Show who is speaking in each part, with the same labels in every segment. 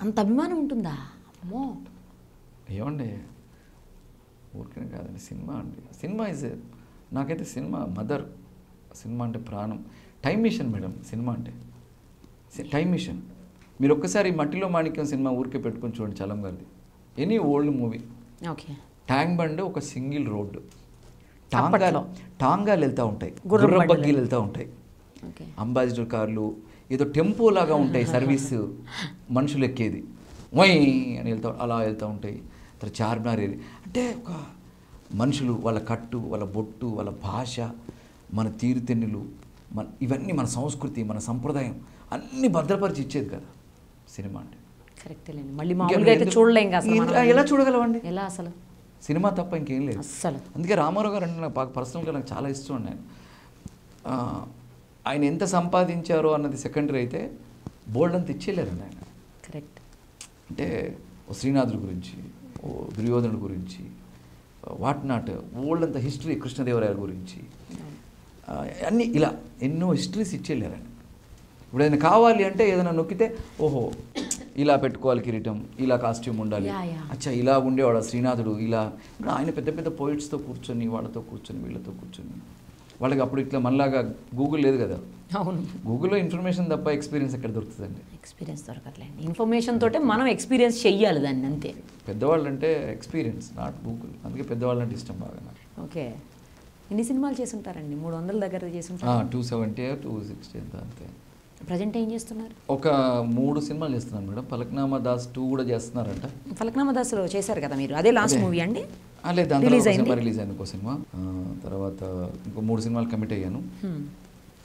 Speaker 1: అంత అభిమానం ఉంటుందా? అమ్మో.
Speaker 2: ఏమండి? ఊరికనే కాదండి సినిమా అండి. సినిమా ఇస్ నాకైతే సినిమా మదర్ సినిమా అంటే ప్రాణం. టైం మిషన్ మేడం సినిమా అంటే. Time machine. మీరు ఒక్కసారి మట్టిలో మాణిక్యం సినిమా ఊరికే పెట్టుకొని చూడండి చలం గారిది. Any old movie.
Speaker 1: Okay.
Speaker 2: Tank bund ఒక సింగిల్ రోడ్డు టాంగాలు. టాంగాలు వెళ్తూ ఉంటాయి.
Speaker 1: గుర్రం.
Speaker 2: బగ్గీలు వెళ్తూ ఉంటాయి.
Speaker 1: ఓకే.
Speaker 2: అంబాసిడర్ కార్లు ఏదో టెంపో లాగా ఉంటాయి సర్వీస్. మనుషులు ఎక్కేది. వై అని వెళ్తా అలా వెళ్తూ ఉంటాయి తర్వాత చార్మినార్ ఏరియా అంటే ఒక మనుషులు వాళ్ళ కట్టు వాళ్ళ బొట్టు వాళ్ళ భాష మన తీరుతెన్నులు మన ఇవన్నీ మన సంస్కృతి మన సంప్రదాయం అన్నీ భద్రపరిచి ఇచ్చేది కదా సినిమా అంటే.
Speaker 1: మళ్ళీ మామూలుగా అయితే చూడలేం అసలు.
Speaker 2: ఎలా చూడగలమండి?
Speaker 1: ఎలా అసలు?
Speaker 2: సినిమా తప్ప ఇంకేం లేదు.
Speaker 1: అస్సలు.
Speaker 2: అందుకే రామారావు గారు అంటే నాకు పర్సనల్గా నాకు చాలా ఇష్టం అండి ఆయన. ఆయన ఎంత సంపాదించారో అన్నది సెకండరీ అయితే బోల్డ్ అంత ఇచ్చేయలేరండి ఆయన.
Speaker 1: కరెక్ట్.
Speaker 2: అంటే ఓ శ్రీనాథుడి గురించి ఓ దుర్యోధనుడి గురించి వాట్ నాట్ ఓల్డ్ అంత హిస్టరీ కృష్ణదేవరాయల గురించి అన్నీ ఇలా ఎన్నో హిస్టరీస్ ఇచ్చేయలేరండి ఇప్పుడు ఆయన కావాలి అంటే ఏదైనా నొక్కితే ఓహో ఇలా పెట్టుకోవాలి కిరీటం ఇలా కాస్ట్యూమ్ ఉండాలి. అచ్చా ఇలా ఉండేవాడు శ్రీనాథుడు ఇలా. ఆయన పెద్ద పెద్ద పోయిట్స్తో కూర్చొని వాళ్ళతో కూర్చొని వీళ్ళతో కూర్చొని. వాళ్ళకి అప్పుడు ఇట్లా మనలాగా గూగుల్ లేదు కదా.
Speaker 1: అవును.
Speaker 2: గూగుల్లో ఇన్ఫర్మేషన్ తప్ప ఎక్స్పీరియన్స్ ఎక్కడ దొరుకుతుందండి?
Speaker 1: ఎక్స్పీరియన్స్ దొరకట్లేండి ఇన్ఫర్మేషన్ తోటే మనం ఎక్స్పీరియన్స్ చెయ్యాలి దాన్ని అంతే.
Speaker 2: పెద్దవాళ్ళు అంటే ఎక్స్పీరియన్స్ నాట్ గూగుల్ అందుకే పెద్దవాళ్ళు అంటే ఇష్టం బాగా
Speaker 1: ఓకే. ఎన్ని సినిమాలు చేసి ఉంటారండి మూడు వందల దగ్గర చేసి
Speaker 2: టూ సెవెంటీ టూ సిక్స్టీ ఎంత అంతే
Speaker 1: ప్రజెంట్ ఏం చేస్తున్నారు?
Speaker 2: ఒక మూడు సినిమాలు చేస్తున్నాను మేడం. పలక్నామా దాస్ టూ కూడా చేస్తున్నారంట.
Speaker 1: ఫలక్నామా దాస్లో చేశారు కదా మీరు? అదే లాస్ట్. మూవీ అండి?
Speaker 2: లేదు దాని తర్వాత రిలీజ్ అయింది ఒక సినిమా. తర్వాత ఇంకో మూడు సినిమాలు కమిట్ అయ్యాను.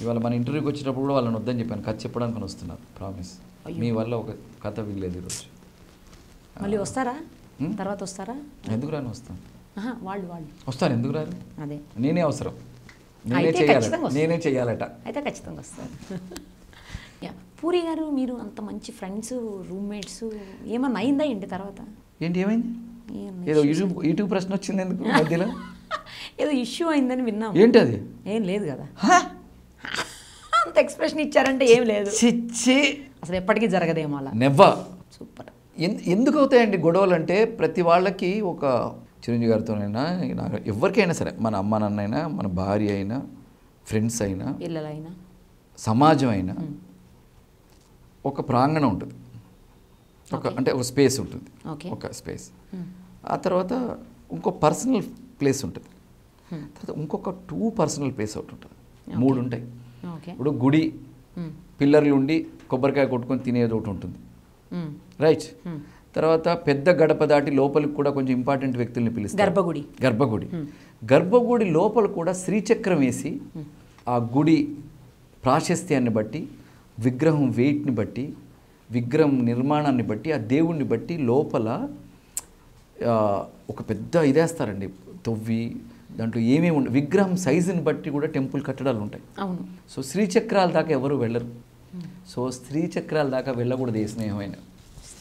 Speaker 2: ఇవాళ మన ఇంటర్వ్యూకి వచ్చేటప్పుడు కూడా వాళ్ళని వద్దని చెప్పాను. కథ చెప్పడానికి వస్తున్నారు ప్రామిస్. మీ వల్ల ఒక కథ వినలేదు ఈరోజు.
Speaker 1: మళ్ళీ వస్తారా? తర్వాత వస్తారా?
Speaker 2: ఎందుకు రాని వస్తాను?
Speaker 1: వాళ్ళు వాళ్ళు.
Speaker 2: వస్తాను ఎందుకు రారు?
Speaker 1: అదే.
Speaker 2: నేనే అవసరం. నేనే చేయాలట.
Speaker 1: వస్తాను.
Speaker 2: నేనే చేయాలట.
Speaker 1: అయితే ఖచ్చితంగా వస్తారు యా. పూరి గారు మీరు అంత మంచి ఫ్రెండ్స్ రూమ్మేట్స్ ఏమన్నా అయిందా ఏంటి తర్వాత?
Speaker 2: ఏంటి ఏమైంది? ఏదో యూట్యూబ్ యూట్యూబ్ ప్రశ్న వచ్చింది ఎందుకు మధ్యలో?
Speaker 1: ఏదో ఇష్యూ అయిందని విన్నాం.
Speaker 2: ఏంటి అది
Speaker 1: ఏం లేదు కదా. అంత ఎక్స్ప్రెషన్ ఇచ్చారంటే ఏం లేదు.
Speaker 2: చిచ్చి
Speaker 1: అసలు ఎప్పటికీ జరగదేమో అలా.
Speaker 2: Never
Speaker 1: super.
Speaker 2: ఎందుకు అవుతాయండి గొడవలు అంటే ప్రతి వాళ్ళకి ఒక చిరంజీవి గారితోనైనా నాకు ఎవరికైనా సరే మన అమ్మ నాన్న అయినా మన భార్య అయినా ఫ్రెండ్స్ అయినా
Speaker 1: పిల్లలైనా.
Speaker 2: సమాజం అయినా ఒక ప్రాంగణం ఉంటుంది. ఒక. అంటే ఒక స్పేస్ ఉంటుంది. ఒక స్పేస్.
Speaker 1: Hmm.
Speaker 2: ఆ తర్వాత ఇంకో పర్సనల్ ప్లేస్ ఉంటుంది.
Speaker 1: Hmm.
Speaker 2: తర్వాత ఇంకొక టూ పర్సనల్ ప్లేస్ ఒకటి ఉంటుంది. మూడు ఉంటాయి. ఇప్పుడు గుడి పిల్లర్లు ఉండి కొబ్బరికాయ కొట్టుకొని తినేది ఒకటి ఉంటుంది. రైట్ తర్వాత పెద్ద గడప దాటి లోపలికి కూడా కొంచెం ఇంపార్టెంట్ వ్యక్తుల్ని పిలుస్తారు.
Speaker 1: గర్భగుడి.
Speaker 2: గర్భగుడి. గర్భగుడి లోపల కూడా శ్రీచక్రం వేసి ఆ గుడి ప్రాశస్త్యాన్ని బట్టి విగ్రహం వెయిట్ని బట్టి విగ్రహం నిర్మాణాన్ని బట్టి ఆ దేవుణ్ణి బట్టి లోపల ఒక పెద్ద ఇదేస్తారండి. తవ్వి దాంట్లో ఏమేమి ఉండ విగ్రహం సైజుని బట్టి కూడా టెంపుల్ కట్టడాలు ఉంటాయి
Speaker 1: అవును.
Speaker 2: సో శ్రీచక్రాల దాకా ఎవరు వెళ్ళరు. సో స్త్రీ చక్రాల దాకా వెళ్ళకూడదు ఏ స్నేహమైన.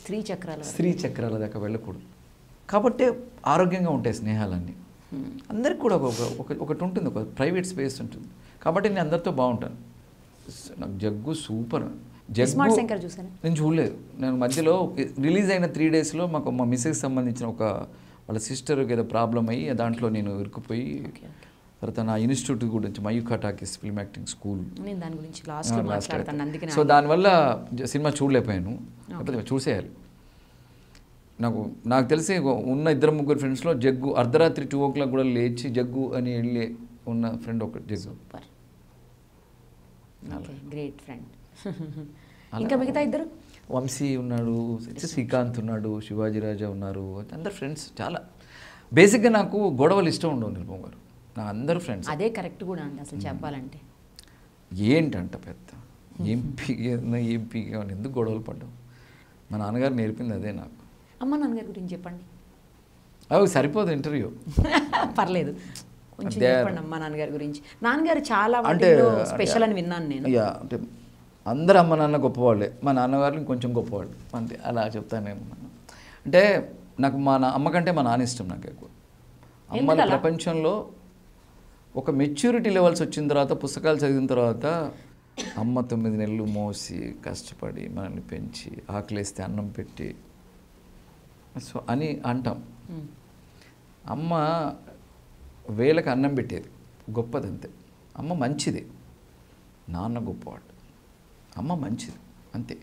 Speaker 1: స్త్రీ చక్రాల.
Speaker 2: స్త్రీ చక్రాల దాకా వెళ్ళకూడదు. కాబట్టి ఆరోగ్యంగా ఉంటాయి స్నేహాలన్నీ. అందరికి కూడా ఒక ఒక ఒకటి ఉంటుంది ఒక ప్రైవేట్ స్పేస్ ఉంటుంది. కాబట్టి నేను అందరితో బాగుంటాను. నాకు జగ్గు సూపర్.
Speaker 1: స్మార్ట్ శంకర్ చూసారా?
Speaker 2: నేను చూడలేదు. నేను మధ్యలో రిలీజ్ అయిన త్రీ డేస్లో మాకు మా మిస్సెస్ సంబంధించిన ఒక వాళ్ళ సిస్టర్కి ఏదో ప్రాబ్లం అయ్యి దాంట్లో నేను ఇరుక్కుపోయి తర్వాత నా ఇన్స్టిట్యూట్ గురించి Mayuka talkies film acting school
Speaker 1: నేను దాని గురించి మాట్లాడతాను అందుకనే
Speaker 2: సో దానివల్ల సినిమా చూడలేకపోయాను. లేకపోతే చూసేయాలి. నాకు నాకు తెలిసి ఉన్న ఇద్దరు ముగ్గురు ఫ్రెండ్స్లో జగ్గు అర్ధరాత్రి టూ ఓ క్లాక్ కూడా లేచి జగ్గు అని వెళ్ళి ఉన్న ఫ్రెండ్ ఒక జగ్గు.
Speaker 1: సూపర్ గ్రేట్ ఫ్రెండ్ ఇంకా మిగతా ఇద్దరు?
Speaker 2: వంశీ ఉన్నాడు శ్రీకాంత్ ఉన్నాడు శివాజీ రాజా ఉన్నారు అందరు ఫ్రెండ్స్ చాలా. బేసిక్గా నాకు గొడవలు ఇష్టం ఉండవు నిరుపమ గారు. నా అందరు ఫ్రెండ్స్
Speaker 1: అదే కరెక్ట్ కూడా అండి అసలు చెప్పాలంటే.
Speaker 2: ఏంటంట పెద్ద? ఎంపీ ఎంపీ ఎందుకు గొడవలు పడ్డావు? మా నాన్నగారు నేర్పింది అదే నాకు.
Speaker 1: అమ్మ నాన్నగారి గురించి చెప్పండి.
Speaker 2: అవి సరిపోదు ఇంటర్వ్యూ
Speaker 1: పర్లేదు. కొంచెం చెప్పండి అమ్మ నాన్నగారి గురించి. నాన్నగారు చాలా
Speaker 2: అంటే
Speaker 1: స్పెషల్ అని విన్నాను నేను.
Speaker 2: అంటే అందరు అమ్మ నాన్న గొప్పవాళ్ళే. మా నాన్నగారు ఇంకొంచెం గొప్పవాళ్ళు. అంతే. అలా చెప్తాను నేను. అంటే నాకు మా నా అమ్మ కంటే మా నాన్న ఇష్టం నాకు ఎక్కువ. అమ్మల? ప్రపంచంలో ఒక మెచ్యూరిటీ లెవెల్స్ వచ్చిన తర్వాత పుస్తకాలు చదివిన తర్వాత అమ్మ తొమ్మిది నెలలు మోసి కష్టపడి మనల్ని పెంచి ఆకలేస్తే అన్నం పెట్టి. సో అని అంటాం. అమ్మ వేలకు అన్నం పెట్టేది. గొప్పది అంతే అమ్మ మంచిది. నాన్న గొప్పవాడు. అమ్మ మంచిది అంతే.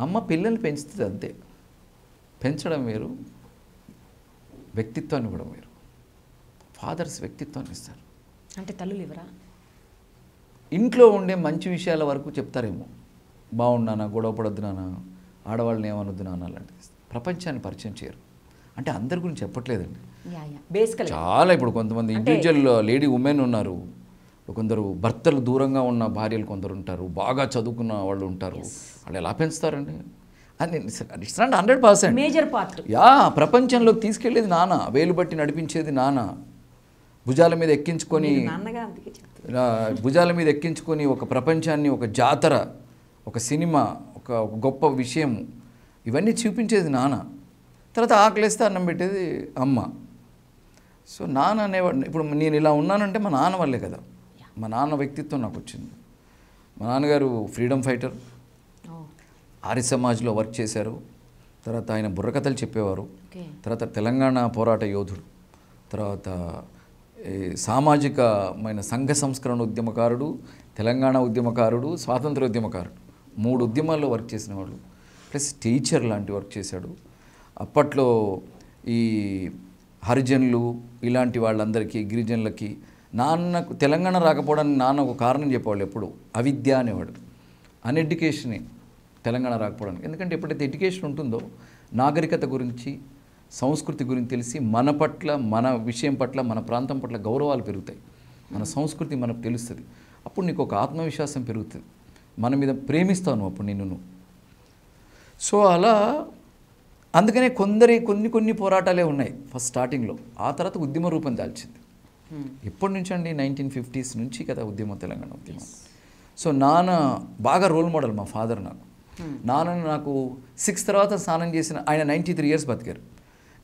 Speaker 2: అమ్మ పిల్లల్ని పెంచుతుంది అంతే. పెంచడం వేరు వ్యక్తిత్వాన్ని ఇవ్వడం వేరు. ఫాదర్స్ వ్యక్తిత్వాన్ని ఇస్తారు.
Speaker 1: అంటే తల్లులు ఇవ్వరా?
Speaker 2: ఇంట్లో ఉండే మంచి విషయాల వరకు చెప్తారేమో. బాగున్నానా గొడవ పడొద్దు నాన్న ఆడవాళ్ళని ఏమనొద్దు నాన్న అలాంటిది ప్రపంచాన్ని పరిచయం చేయరు. అంటే అందరి గురించి చెప్పట్లేదండి. చాలా ఇప్పుడు కొంతమంది ఇండివిజువల్ లేడీ ఉమెన్ ఉన్నారు. కొందరు భర్తలు దూరంగా ఉన్న భార్యలు కొందరు ఉంటారు బాగా చదువుకున్న వాళ్ళు ఉంటారు. వాళ్ళు ఎలా పెంచుతారండి? అని it's not hundred percent.
Speaker 1: Major part
Speaker 2: yeah ప్రపంచంలోకి తీసుకెళ్ళేది నాన్న వేలు బట్టి నడిపించేది నాన్న. భుజాల మీద ఎక్కించుకొని భుజాల మీద ఎక్కించుకొని ఒక ప్రపంచాన్ని ఒక జాతర ఒక సినిమా ఒక ఒక గొప్ప విషయం ఇవన్నీ చూపించేది నాన్న. తర్వాత ఆకలిస్తే అన్నం పెట్టేది అమ్మ. సో నాన్న అనేవాడు ఇప్పుడు నేను ఇలా ఉన్నానంటే మా నాన్న వల్లే కదా. మా నాన్న వ్యక్తిత్వం నాకు వచ్చింది. మా నాన్నగారు ఫ్రీడమ్ ఫైటర్. ఆర్య సమాజ్లో వర్క్ చేశారు. తర్వాత ఆయన బుర్రకథలు చెప్పేవారు. తర్వాత తెలంగాణ పోరాట యోధుడు. తర్వాత సామాజికమైన సంఘ సంస్కరణ ఉద్యమకారుడు తెలంగాణ ఉద్యమకారుడు స్వాతంత్ర ఉద్యమకారుడు. మూడు ఉద్యమాల్లో వర్క్ చేసిన వాళ్ళు ప్లస్ టీచర్ లాంటి వర్క్ చేశాడు. అప్పట్లో ఈ హరిజనులు ఇలాంటి వాళ్ళందరికీ గిరిజనులకి నాన్నకు తెలంగాణ రాకపోవడానికి నాన్న ఒక కారణం చెప్పేవాళ్ళు ఎప్పుడు. అవిద్య అనేవాడు. అన్ఎడ్యుకేషనే తెలంగాణ రాకపోవడానికి. ఎందుకంటే ఎప్పుడైతే ఎడ్యుకేషన్ ఉంటుందో నాగరికత గురించి సంస్కృతి గురించి తెలిసి మన పట్ల మన విషయం పట్ల మన ప్రాంతం పట్ల గౌరవాలు పెరుగుతాయి. మన సంస్కృతి మనకు తెలుస్తుంది. అప్పుడు నీకు ఒక ఆత్మవిశ్వాసం పెరుగుతుంది. మన మీద ప్రేమిస్తాను అప్పుడు నిన్ను సో అలా అందుకనే కొందరి కొన్ని కొన్ని పోరాటాలే ఉన్నాయి. ఫస్ట్ స్టార్టింగ్లో ఆ తర్వాత ఉద్యమ రూపం దాల్చింది. ఎప్పటి నుంచి అండి నైన్టీన్ ఫిఫ్టీస్ నుంచి కదా ఉద్యమం తెలంగాణ ఉద్యమం. సో నాన్న బాగా రోల్ మోడల్ మా ఫాదర్ నాకు. నాన్న నాకు సిక్స్ తర్వాత స్నానం చేసిన ఆయన నైంటీ త్రీ ఇయర్స్ బతికారు.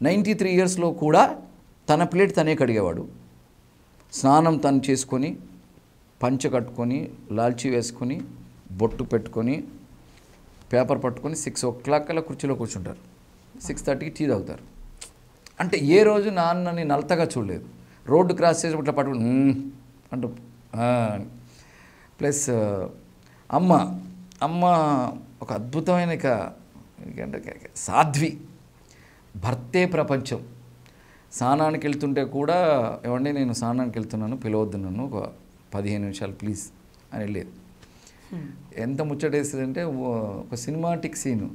Speaker 2: నైంటీ త్రీ ఇయర్స్లో కూడా తన ప్లేట్ తనే కడిగేవాడు. స్నానం తను చేసుకొని పంచ కట్టుకొని లాల్చీ వేసుకొని బొట్టు పెట్టుకొని పేపర్ పట్టుకొని సిక్స్ ఓ క్లాక్ కల్లా కుర్చీలో కూర్చుంటారు. సిక్స్ థర్టీకి టీ తాగుతారు. అంటే ఏ రోజు నాన్నని నలతగా చూడలేదు. రోడ్డు క్రాస్ చేసి ఇట్లా పట్టుకుని అంటూ. ప్లస్ అమ్మ అమ్మ ఒక అద్భుతమైన సాధ్వి. భర్తే ప్రపంచం. స్నానానికి వెళ్తుంటే కూడా ఏమండి నేను స్నానానికి వెళ్తున్నాను పిలవద్దు నన్ను ఒక పదిహేను నిమిషాలు ప్లీజ్ అని వెళ్ళేది ఎంత ముచ్చటేస్తుందంటే ఒక సినిమాటిక్ సీను.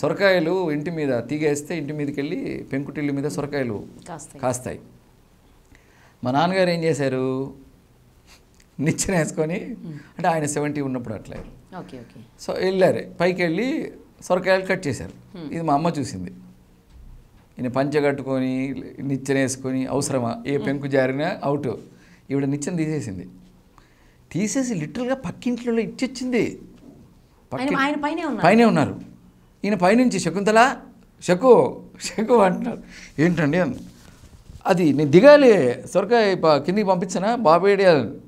Speaker 2: సొరకాయలు ఇంటి మీద తీగేస్తే ఇంటి మీదకి వెళ్ళి పెంకుటిల్లు మీద సొరకాయలు
Speaker 1: కాస్తాయి.
Speaker 2: మా నాన్నగారు ఏం చేశారు? నిచ్చెన వేసుకొని అంటే ఆయన సెవెంటీ ఉన్నప్పుడు అట్లా. సో వెళ్ళారు. పైకి వెళ్ళి సొరకాయలు కట్ చేశారు. ఇది మా అమ్మ చూసింది. ఈయన పంచ కట్టుకొని నిచ్చెన వేసుకొని అవసరమా? ఏ పెంకు జారినా అవుట్. ఈవిడ నిచ్చెన తీసేసింది. తీసేసి లిటరల్గా పక్కింట్లో ఇచ్చిచ్చింది.
Speaker 1: పైనే ఉన్నారు.
Speaker 2: ఈయన పైనుంచి శకుంతల శకు శకు అంటున్నారు ఏంటండి అని. అది నేను దిగాలి సొరకాయ ప- కిందికి పంపించానా? బాబు ఏడి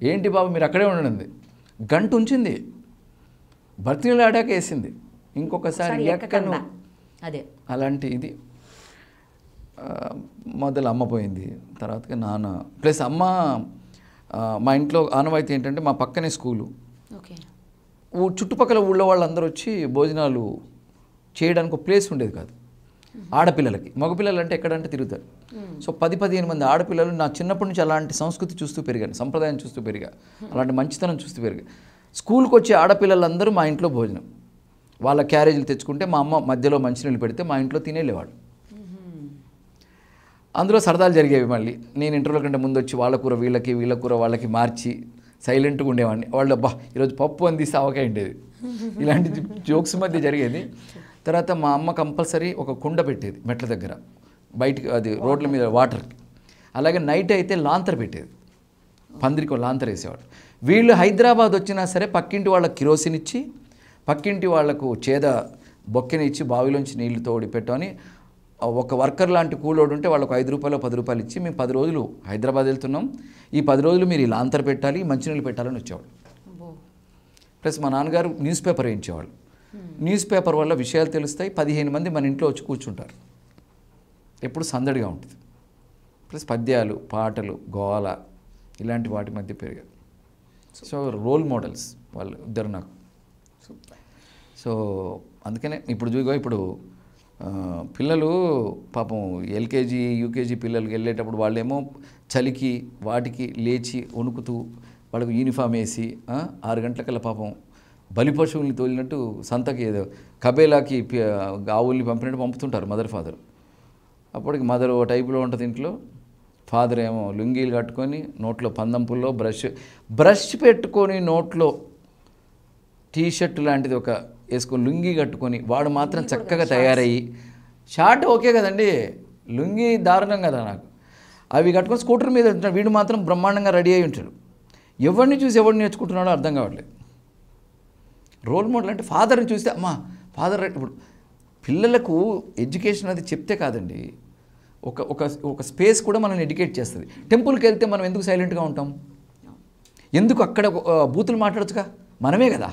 Speaker 2: ఏంటి బాబు మీరు అక్కడే ఉండండి. గంట ఉంచింది. భర్తీలు ఆడాక వేసింది. ఇంకొకసారి ఎక్కను.
Speaker 1: అదే.
Speaker 2: అలాంటి ఇది. మొదలు అమ్మ పోయింది. తర్వాత నాన్న. ప్లస్ అమ్మ మా ఇంట్లో ఆనవాయితీ ఏంటంటే మా పక్కనే స్కూలు. చుట్టుపక్కల ఊళ్ళో వాళ్ళందరూ వచ్చి భోజనాలు చేయడానికి ఒక ప్లేస్ ఉండేది కాదు. ఆడపిల్లలకి. మగపిల్లలు అంటే ఎక్కడంటే తిరుగుతారు. సో పది పదిహేను మంది ఆడపిల్లలు నా చిన్నప్పటి నుంచి అలాంటి సంస్కృతి చూస్తూ పెరిగాను. సంప్రదాయం చూస్తూ పెరిగా. అలాంటి మంచితనం చూస్తూ పెరిగా. స్కూల్కి వచ్చే ఆడపిల్లలందరూ మా ఇంట్లో భోజనం. వాళ్ళ క్యారేజీలు తెచ్చుకుంటే మా అమ్మ మధ్యలో మంచినీళ్ళు పెడితే మా ఇంట్లో తినేలేవాడు అందులో సరదాలు జరిగేవి మళ్ళీ. నేను ఇంటర్వ్యూల కంటే ముందు వచ్చి వాళ్ళ కూర వీళ్ళకి వీళ్ళ కూర వాళ్ళకి మార్చి సైలెంట్గా ఉండేవాడిని. వాళ్ళు అబ్బా ఈరోజు పప్పు అందిస్తే ఆవకాయ ఉండేది. ఇలాంటి జోక్స్ మధ్య జరిగేది. తర్వాత మా అమ్మ కంపల్సరీ ఒక కుండ పెట్టేది మెట్ల దగ్గర. బయటికి అది రోడ్ల మీద వాటర్. అలాగే నైట్ అయితే లాంతర్ పెట్టేది. పందిరికి లాంతర్ వేసేవాడు. వీళ్ళు హైదరాబాద్ వచ్చినా సరే పక్కింటి వాళ్ళకి కిరోసిన్ ఇచ్చి పక్కింటి వాళ్ళకు చేద బొక్కెని ఇచ్చి బావిలోంచి నీళ్ళు తోడి పెట్టని ఒక వర్కర్ లాంటి కూలోడు ఉంటే వాళ్ళకు ఐదు రూపాయలు పది రూపాయలు ఇచ్చి మేము పది రోజులు హైదరాబాద్ వెళ్తున్నాం. ఈ పది రోజులు మీరు ఈ లాంతర్ పెట్టాలి మంచినీళ్ళు పెట్టాలని వచ్చేవాడు.
Speaker 1: అబ్బో.
Speaker 2: ప్లస్ మా నాన్నగారు న్యూస్ పేపర్ వేయించేవాళ్ళు. న్యూస్ పేపర్ వల్ల విషయాలు తెలుస్తాయి. పదిహేను మంది మన ఇంట్లో వచ్చి కూర్చుంటారు. ఎప్పుడు సందడిగా ఉంటుంది. ప్లస్ పద్యాలు పాటలు గోల ఇలాంటి వాటి మధ్య పెరిగారు. సో రోల్ మోడల్స్ వాళ్ళు ఇద్దరు నాకు సో అందుకనే ఇప్పుడు చూగో ఇప్పుడు పిల్లలు పాపం ఎల్కేజీ యూకేజీ పిల్లలకి వెళ్ళేటప్పుడు వాళ్ళేమో చలికి వాటికి లేచి వణుకుతూ వాళ్ళకు యూనిఫామ్ వేసి ఆరు గంటలకల్లా పాపం బలి పశువుల్ని తోలినట్టు సంతకి ఏదో కబేలాకి ఆవుల్ని పంపినట్టు పంపుతుంటారు మదర్ ఫాదర్. అప్పటికి మదర్ ఓ టైపులో ఉంటుంది ఇంట్లో. ఫాదర్ ఏమో లుంగీలు కట్టుకొని నోట్లో పందంపుల్లో బ్రష్ బ్రష్ పెట్టుకొని నోట్లో టీ షర్ట్ లాంటిది ఒక వేసుకొని లుంగీ కట్టుకొని వాడు మాత్రం చక్కగా తయారయ్యి షార్ట్ ఓకే కదండి లుంగీ దారుణం కదా నాకు. అవి కట్టుకొని స్కూటర్ మీద వీడు మాత్రం బ్రహ్మాండంగా రెడీ అయి ఉంటాడు. ఎవరిని చూసి ఎవరిని నేర్చుకుంటున్నాడో అర్థం కావట్లేదు. రోల్ మోడల్ అంటే ఫాదర్ని చూస్తే అమ్మా ఫాదర్ ఇప్పుడు పిల్లలకు ఎడ్యుకేషన్ అది చెప్తే కాదండి. ఒక ఒక ఒక స్పేస్ కూడా మనల్ని ఎడ్యుకేట్ చేస్తుంది. టెంపుల్కి వెళ్తే మనం ఎందుకు సైలెంట్గా ఉంటాం? ఎందుకు అక్కడ బూతులు మాట్లాడచ్చుగా? మనమే కదా.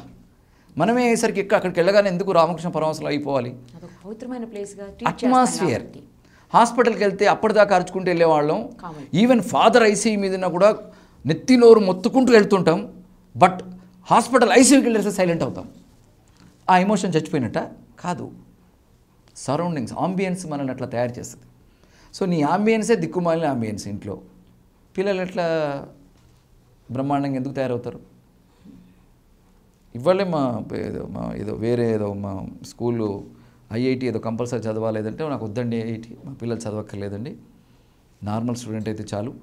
Speaker 2: మనమే అయ్యేసరికి ఇక్కడ అక్కడికి వెళ్ళగానే ఎందుకు రామకృష్ణ పరమహంసలు అయిపోవాలి? అట్మాస్ఫియర్ హాస్పిటల్కి వెళ్తే అప్పటిదాకా అరుచుకుంటూ వెళ్ళేవాళ్ళం. ఈవెన్ ఫాదర్ ఐసీయూ మీద కూడా నెత్తి నోరు మొత్తుకుంటూ వెళ్తుంటాం. బట్ హాస్పిటల్ ఐసీయూకి వెళ్ళేస్తే సైలెంట్ అవుతాం. ఆ ఎమోషన్ చచ్చిపోయినట్ట? కాదు. సరౌండింగ్స్ ఆంబియన్స్ మనల్ని అట్లా తయారు చేస్తుంది. సో నీ ఆంబియన్సే దిక్కుమాలిన ఆంబియన్స్ ఇంట్లో. పిల్లలు ఎట్లా బ్రహ్మాండంగా ఎందుకు తయారవుతారు? ఇవ్వలే మా ఏదో మా ఏదో వేరే ఏదో మా స్కూలు ఐఐటి ఏదో కంపల్సరీ చదవాలేదంటే నాకు వద్దండి ఐఐటి మా పిల్లలు చదవక్కర్లేదండి. నార్మల్ స్టూడెంట్ అయితే చాలు.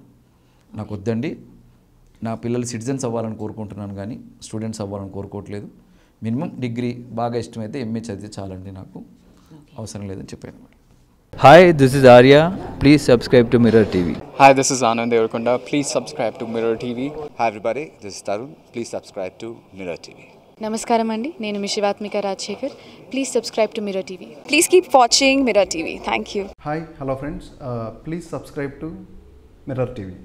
Speaker 2: నాకు వద్దండి. నా పిల్లలు సిటిజన్స్ అవ్వాలని కోరుకుంటున్నాను కానీ స్టూడెంట్స్ అవ్వాలని కోరుకోవట్లేదు. మినిమం డిగ్రీ బాగా ఇష్టమైతే ఎంఏ చదివితే చాలండి నాకు. అవసరం లేదని చెప్పాను.
Speaker 3: Hi this is Arya please subscribe to Mirror TV
Speaker 4: hi this is Anand Deverakonda please subscribe to Mirror TV
Speaker 5: hi everybody this is Tarun please subscribe to Mirror TV
Speaker 6: నమస్కారం అండి. నేను మీ Rajasekhar. Please subscribe to Mirror TV
Speaker 7: please keep watching Mirror TV thank
Speaker 8: you hi hello friends please subscribe to Mirror TV